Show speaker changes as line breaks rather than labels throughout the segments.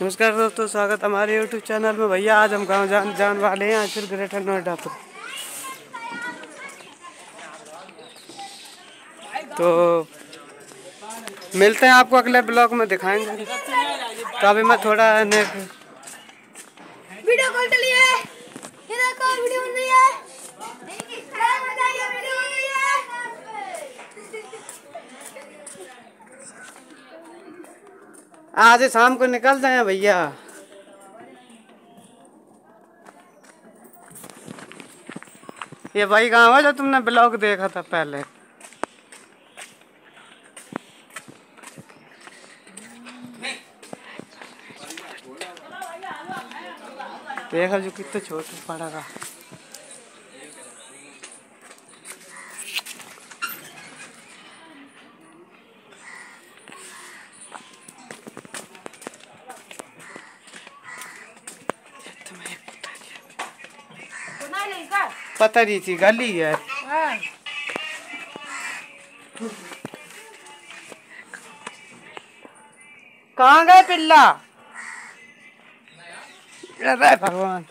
नमस्कार दोस्तों, स्वागत हमारे यूट्यूब चैनल में। भैया, आज हम गाँव जान जान वाले हैं फिर ग्रेटर नोएडा पर। तो मिलते हैं आपको अगले ब्लॉग में, दिखाएँगे। तो अभी मैं थोड़ा
वीडियो कॉल चलिए। ये देखो वीडियो बन रही है क्या बताइए वीडियो बन रही है
आज शाम को निकल जाए भैया। ये वही गाँव है जो तुमने ब्लॉग देखा था पहले। देखा जो, कितना छोटा पड़ा था
सुना नहीं का
पता नहीं थी गली है कहाँ गए पिल्ला अरे भगवान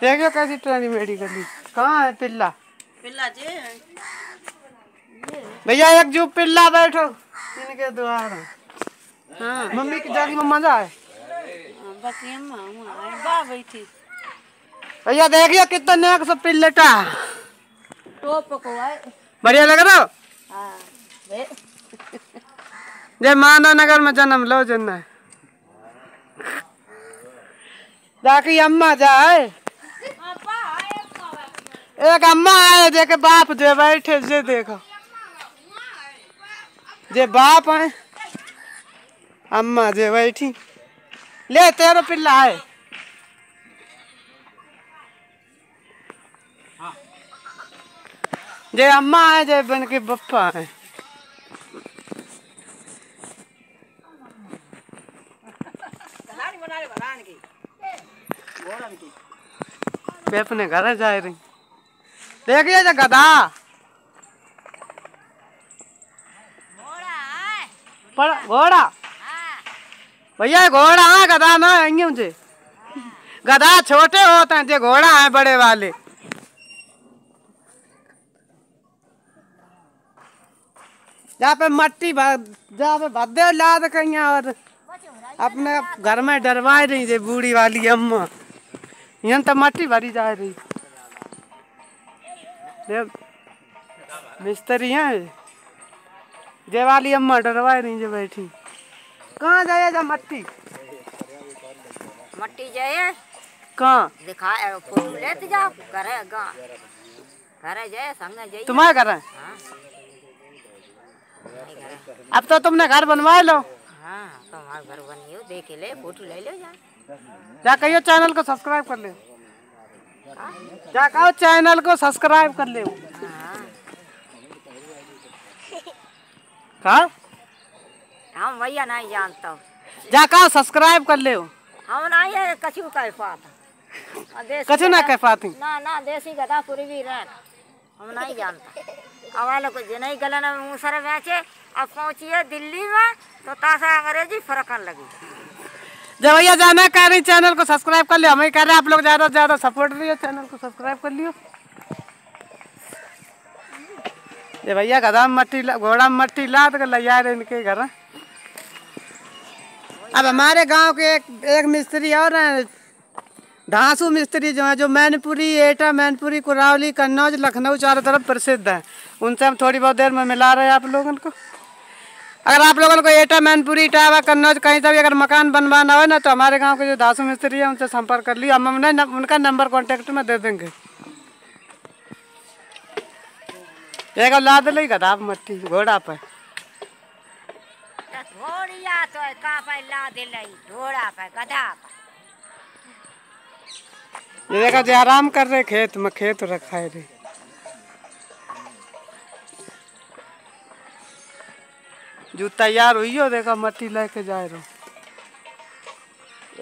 देखो कैसी ट्रेनी मेरी गली कहाँ है पिल्ला
पिल्ला जे
भैया एक जो पिल्ला बैठो इनके द्वार हाँ मम्मी की जागी में मज़ा है
बस अम्मा अम्मा बा बैठी
भैया देखिए कितना नेक से पिल्लटा।
टोप को है।
बढ़िया लग रहा हाँ? जय माना नगर में जन्म लो जन्ना जाकी अम्मा जाए। एक अम्मा आए देखे बाप जे बैठे जे देखो। जे बाप है अम्मा जे बैठी। ले तेरा पिल्ला है जे अम्मा है जे बन के बप्पा है। अपने घर जा रही। देखिए जे गधा
घोड़ा।
भैया, घोड़ा है, गधा ना है यूँ जे। गधा छोटे होते हैं जे घोड़ा है बड़े वाले। जहाँ पे मट्टी जहाँ पे भद्दे लाद कहीं और अपने घर में डरवा रही जे बूढ़ी वाली अम्मा। यहाँ तो मट्टी भरी जा रही। मिस्त्री हैं। जे वाली अम्मा डरवा रही जे बैठी। कहाँ जाए जा मट्टी?
मट्टी जाए?
कहाँ?
दिखा फ़ोटो लेते जाओ। करे गा करे जाए संग जाइए।
तुम्हारे घर है?
करे
अब तो तुमने घर बनवा लो।
हाँ तुम्हारा घर बनियो देख ले फ़ोटो ले लो जा
जा कहियो चैनल को सब्सक्राइब कर ले। जा कहो चैनल को सब्सक्राइब कर ले।
हाँ? हम भैया नहीं जानता।
जा कहो सब्सक्राइब कर ले।
हम नहीं है कछु कह पाता
कछु ना कह पाती
ना ना देसी गधा पूरी भी रहन। हम नहीं जानता। अब को जो नहीं गलन मूसर बेचे अब पहुंचिए दिल्ली में तो तासा अंग्रेज़ी फरकन लगी।
जब भैया जाना कह रही चैनल को सब्सक्राइब कर लियो। हमें कह रहे हैं, आप लोग ज़्यादा से ज़्यादा सपोर्ट दियो चैनल को सब्सक्राइब कर लियो। ये भैया गधा मट्टी घोड़ा मट्टी लाद कर लिया इनके घर। अब हमारे गाँव के एक एक मिस्त्री और हैं धांसू मिस्त्री जो है, जो मैनपुरी, एटा, मैनपुरी, कुरावली, कन्नौज, लखनऊ चारों तरफ़ प्रसिद्ध है। उनसे हम थोड़ी बहुत देर में मिला रहे हैं आप लोगों को। अगर आप लोगों को एटा, मैनपुरी, इटावा, कन्नौज कहीं से भी अगर मकान बनवाना हो ना तो हमारे गाँव के जो दासू मिस्त्री है, उनसे संपर्क कर लियो। हम हमने उनका नंबर कॉन्टेक्ट में दे देंगे। एक लाद ली गधा पे मट्टी, घोड़ा पे।
घोड़िया तो का पे ला दिलाई घोड़ा गधा पे।
ये देखा जो आराम कर रहे खेत में, खेत रखा है रे जो तैयार हुई हो देखा, मट्टी लेके जाए रहो।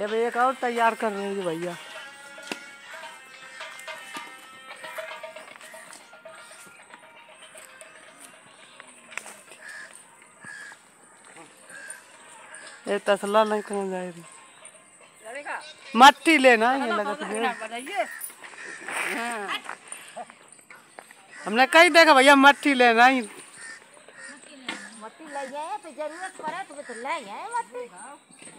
ये एक और तैयार कर रहे हैं भैया। ये तसला नहीं कहाँ जाए रही। मट्टी लेना ये लगा है। हमने कही देखा भैया मट्टी लेना ही।
मट्टी ले जाए तो ज़रूरत पड़े तो तो ले जाए मट्टी।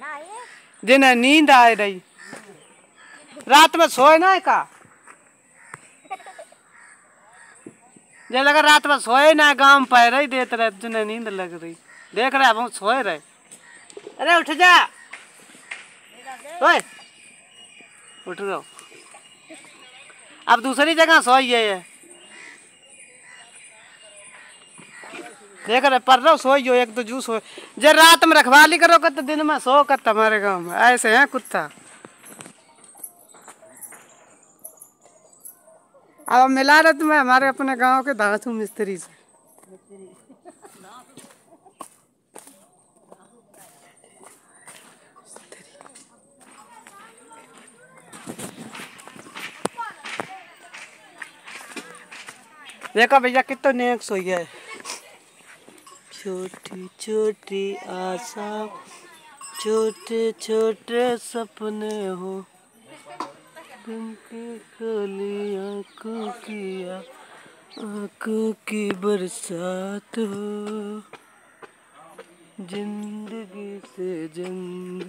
ना ये।
जिन्हें नींद आ रही। रात में सोए ना का जे लगा रात में सोए ना गाँव में पैर ही देते रहे जिन्हें नींद लग रही। देख रहे अब हम सोए रहे। अरे उठ जा। ओए। उठ गो अब दूसरी जगह सोइए ये देख रहे, पर रहो सोइयो एक तो जू सो जे रात में रखवाली करो कत दिन में सो कत हमारे गाँव में। ऐसे हैं कुत्ता। अब मिला रहे तुम्हें हमारे अपने गाँव के धांसू मिस्त्री से। देखो भैया कितना नेक सोई है। छोटी छोटी आशा, छोटे छोटे सपने हो। उनकी खोली आँखों की आँखों की बरसात हो। ज़िंदगी से जंग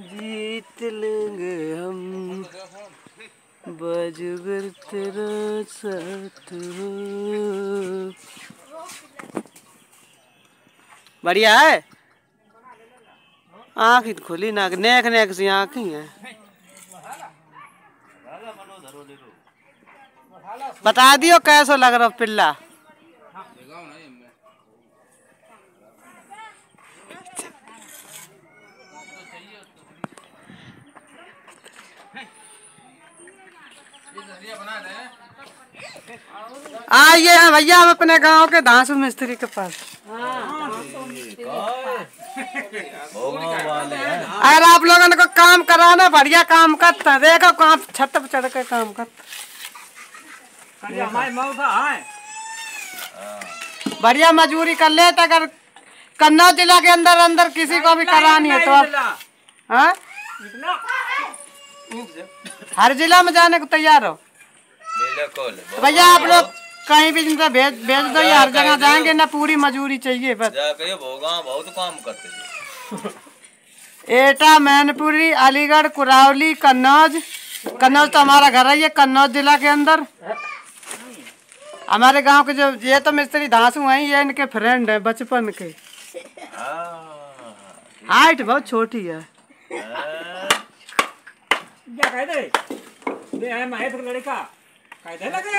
जीत लेंगे हम। बाजूगर तेरा साथ हो बढ़िया है? आँख ही खुली ना, नेक नेक सी आँख ही है। बता दियो कैसा लग रहा पिल्ला? आइए हैं भैया, हम अपने गाँव के धांसू मिस्त्री के पास। अगर आप लोगों को काम कराना, बढ़िया काम करता। देखो काम छत पर चढ़ के काम करता। बढ़िया मजदूरी कर ले तो अगर कन्नौज जिला के अंदर अंदर किसी को भी करानी है तो आप हाँ? हर जिला में जाने को तैयार हो? तो भैया आप लोग कहीं भी इनसे भेज भेज दो ये हर जगह जाएँगे ना पूरी मजदूरी चाहिए बस।
बहुत काम करते
एटा मैनपुरी अलीगढ़ कुरावली कन्नौज। कन्नौज तो हमारा घर है ये कन्नौज जिला के अंदर। हमारे गाँव के जो ये तो मिस्त्री धांसू हैं ये इनके फ्रेंड हैं बचपन के। हाइट बहुत छोटी है
क्या कह दे दे है महेश का लड़का कह दे लगे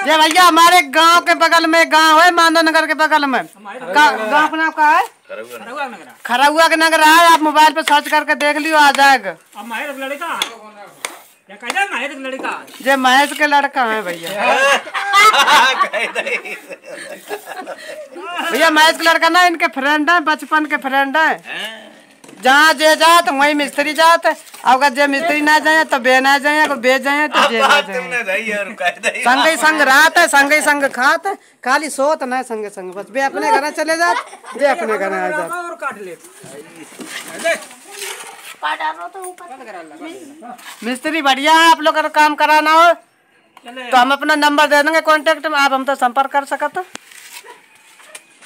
ये भैया हमारे गाँव के बगल में गाँव है माधव नगर के बगल में। गाँव का नाम का है? खरौआ के नगर है आप मोबाइल पे सर्च करके देख लियो आ जाएगा। ये महेश के लड़का है भैया। भैया महेश के लड़का ना इनके फ्रेंड है बचपन के फ्रेंड है? जहाँ जे जात वही मिस्त्री जात अगर जे मिस्त्री ना जाए तो बे ना जाए अगर बे जाए तो जे ना जाए।
तुमने रही और कह दे
संग ही संग रात है संग ही संग खात है। खाली सोत ना संग संग बस बे अपने घर चले जात जे अपने घर आ जात।
और काट ले।
मिस्त्री बढ़िया है आप लोग अगर काम कराना हो तो हम अपना नंबर दे देंगे कांटेक्ट में आप हम तो संपर्क कर सकते हो।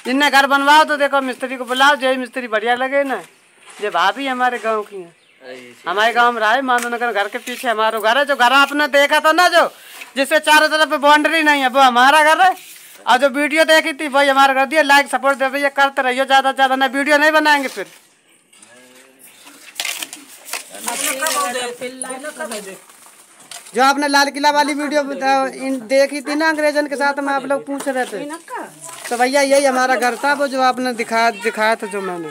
जिनने घर बनवाओ तो देखो मिस्त्री को बुलाओ जो मिस्त्री बढ़िया लगे ना। ये भाभी हमारे गाँव की है। हमारे गाँव में रहा है मानो नगर घर के पीछे हमारा घर है जो घर आपने देखा था ना जो जिससे चारों तरफ़ बाउंड्री नहीं है वो हमारा घर है। और जो वीडियो देखी थी वही हमारा घर। दिया लाइक सपोर्ट दे भैया करते रहिए ज़्यादा से ज़्यादा ना वीडियो नहीं बनाएँगे फिर। जो आपने लाल किला वाली वीडियो इन देखी थी ना अंग्रेजन के साथ में आप लोग पूछ रहे थे। तो भैया यही हमारा घर था वो जो आपने दिखा दिखाया था जो मैंने।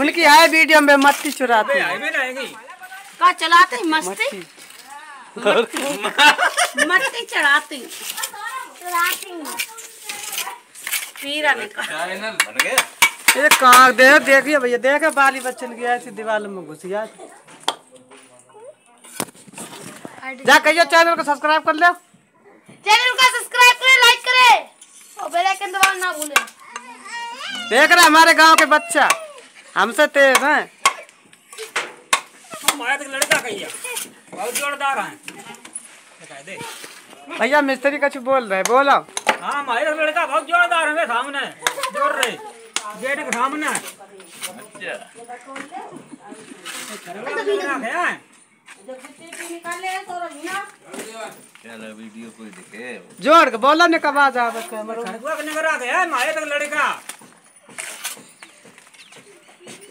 उनकी है वीडियो में मट्टी चुराती है।
का चलाते ही मस्ती?
मट्टी
मट्टी चढ़ाती पीरा निकाल।
चैनल बन गया?
ये कहाँ देख देखिए भैया देखे बाली बच्चन की ऐसी दीवार में घुस गया जा कहिए चैनल को सब्सक्राइब कर लो।
चैनल को सब्सक्राइब करें लाइक करें और बेल आइकन दबाना ना भूलें।
देख रहे हमारे गाँव के बच्चा। हमसे तेज हैं।
हम आए तक लड़का कहिया बहुत जोरदार हैं।
भैया मिस्त्री कुछ बोल रहे बोलो।
हाँ हमारे तक लड़का बहुत जोरदार है सामने। ज़ोर रहे गेट के सामने।
अच्छा।
लड़का है?
चलो वीडियो कोई दिखे।
ज़ोर के बोलो ने कब आ जाओ
नगर आ तक लड़का।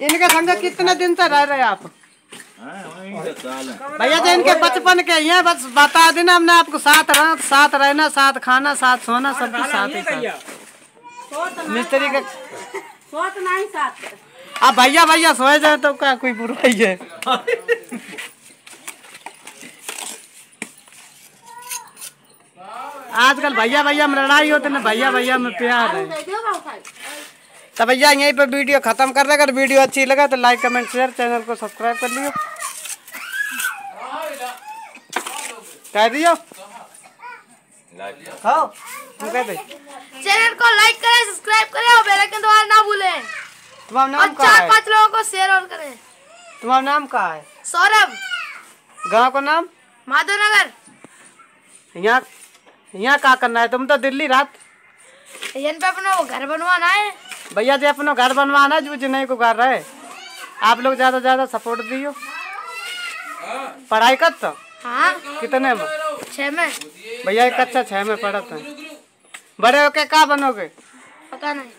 इनके संग कितने दिन से रह रहे आप
हाँ तो
भैया जी इनके बचपन के ही हैं बस बता देना हमने आपको साथ रहना साथ रहना साथ खाना साथ सोना सब कुछ साथ ही मिस्त्री के
सोच नहीं साथ।
अब भैया भैया सोए जाए तो क्या कोई बुराई है आजकल भैया भैया में लड़ाई होती ना भैया भैया में प्यार है। तो भैया यहीं पे वीडियो खत्म कर रहे अगर वीडियो अच्छी लगा तो लाइक कमेंट शेयर चैनल को सब्सक्राइब कर लियो। कह दियो।
लाइक
हाँ तुम कह दे।
चैनल को लाइक करें सब्सक्राइब करें और बेल आइकन दबाना ना भूलें।
तुम्हारा नाम क्या
चार पाँच लोगों को शेयर और करें।
तुम्हारा नाम क्या है?
सौरभ।
गाँव का नाम?
माधवनगर
यहाँ यहाँ क्या करना है? तुम तो दिल्ली रात।
यन पे अपना घर बनवाना है।
भैया जी अपना घर बनवाना है जो जी नहीं को कर रहे। आप लोग ज़्यादा ज़्यादा सपोर्ट दियो। पढ़ाई कर तो
हाँ।
कितने में?
छह में।
भैया एक अच्छा छह में पढ़त है। बड़े होके क्या बनोगे?
पता नहीं।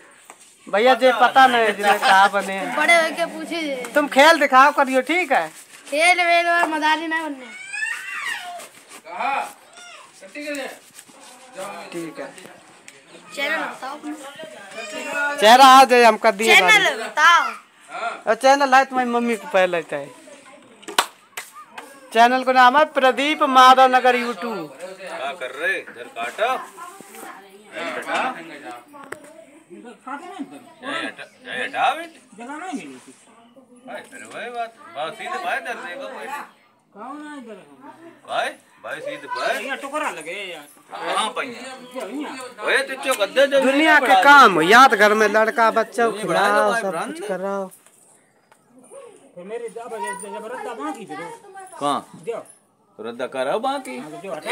भैया जी पता नहीं जिन्हें कहा बने
बड़े होके पूछिए
तुम खेल दिखाओ करियो ठीक है?
खेल वेल और मदारी नहीं बनने।
ठीक है।
चैनल बताओ।
चेहरा आ जाए हम कर दिए
चैनल बताओ।
चैनल है तुम्हारी मम्मी को पहले चाहिए चैनल का नाम है प्रदीप माधव नगर यूट्यूब।
क्या कर रहे इधर काटा। हटा। वही बात। सीधे भाई दर देगा कोई
कौन है इधर?
भाई भाई सीधे भाई
यहाँ टुकड़ा लगे यार।
कहाँ पहिया ओए तिच्चो गद्दे जो
दुनिया के काम याद घर में लड़का बच्चा खिलाओ सब कुछ कराओ।
फिर मेरी ज़बरदस्त दबा की फिर।
कहाँ? रद्दा करा बाकी?
जो हटा?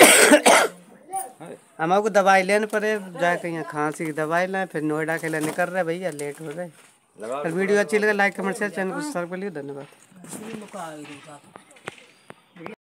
हमको दवाई लेने पड़े जाके यहाँ खांसी की दवाई लाए फिर नोएडा के लिए निकल रहे भैया लेट हो रहे वीडियो अच्छी लगे लाइक कमेंट शेयर चैनल को सब्सक्राइब कर लियो धन्यवाद।